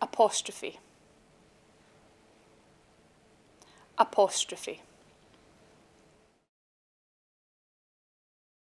apostrophe. Apostrophe.